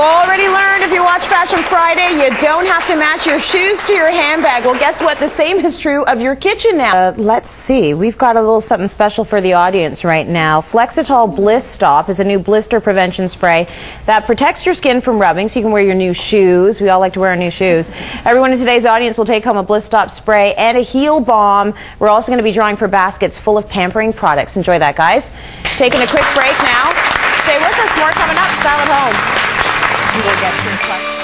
already learned if you watch Fashion Friday, you don't have to match your shoes to your handbag. Well, guess what? The same is true of your kitchen now. Uh, let's see. We've got a little something special for the audience right now. Flexitol Blistop is a new blister prevention spray that protects your skin from rubbing so you can wear your new shoes. We all like to wear our new shoes. Everyone in today's audience will take home a Blistop spray and a heel balm. We're also going to be drawing for baskets full of pampering products. Enjoy that, guys. Taking a quick break now. Stay with us. More coming up. Style at home get your question.